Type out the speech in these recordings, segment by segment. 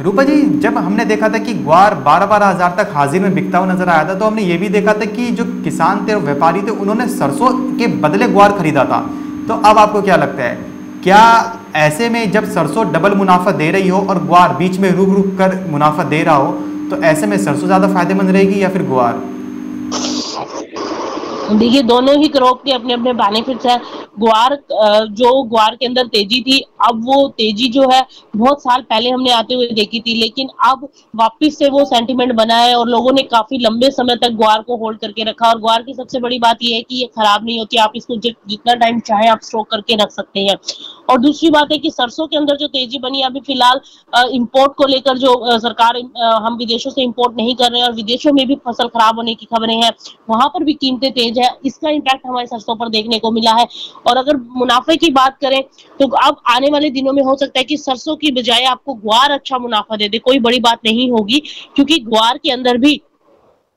रूपा जी, जब हमने देखा था कि ग्वार बारह बारह हज़ार तक हाजिर में बिकता हुआ नज़र आया था तो हमने ये भी देखा था कि जो किसान थे, व्यापारी थे, उन्होंने सरसों के बदले ग्वार खरीदा था। तो अब आपको क्या लगता है? क्या ऐसे में जब सरसों डबल मुनाफा दे रही हो और ग्वार बीच में रुक रुक कर मुनाफा दे रहा हो तो ऐसे में सरसों ज़्यादा फ़ायदेमंद रहेगी या फिर ग्वार? देखिए, दोनों ही क्रॉप के अपने अपने बेनिफिट्स है। ग्वार जो ग्वार के अंदर तेज़ी थी, अब वो तेज़ी जो है, बहुत साल पहले हमने आते हुए देखी थी, लेकिन अब वापस से वो सेंटीमेंट बना है और लोगों ने काफ़ी लंबे समय तक ग्वार को होल्ड करके रखा और ग्वार की सबसे बड़ी बात यह है कि ये खराब नहीं होती, आप इसको जितना टाइम चाहे आप स्टोक करके रख सकते हैं। और दूसरी बात है कि सरसों के अंदर जो तेज़ी बनी, अभी फ़िलहाल इम्पोर्ट को लेकर जो सरकार हम विदेशों से इम्पोर्ट नहीं कर रहे हैं और विदेशों में भी फ़सल खराब होने की खबरें हैं, वहाँ पर भी कीमतें तेज है, इसका इम्पैक्ट हमारे सरसों पर देखने को मिला है। और अगर मुनाफे की बात करें तो अब आने वाले दिनों में हो सकता है कि सरसों की बजाय आपको ग्वार अच्छा मुनाफा दे दे, कोई बड़ी बात नहीं होगी, क्योंकि ग्वार के अंदर भी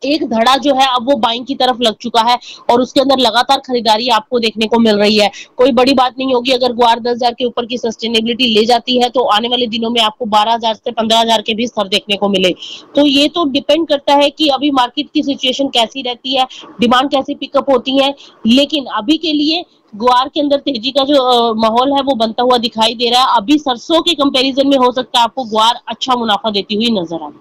एक धड़ा जो है, अब वो बाइंग की तरफ़ लग चुका है और उसके अंदर लगातार खरीदारी आपको देखने को मिल रही है। कोई बड़ी बात नहीं होगी, अगर ग्वार दस हज़ार के ऊपर की सस्टेनेबिलिटी ले जाती है तो आने वाले दिनों में आपको बारह हज़ार से पंद्रह हज़ार के भी स्तर देखने को मिले। तो ये तो डिपेंड करता है कि अभी मार्केट की सिचुएशन कैसी रहती है डिमांड कैसी पिकअप होती है, लेकिन अभी के लिए ग्वार के अंदर तेज़ी का जो माहौल है, वो बनता हुआ दिखाई दे रहा है। अभी सरसों के कंपैरिजन में हो सकता है आपको ग्वार अच्छा मुनाफा देती हुई नज़र आए।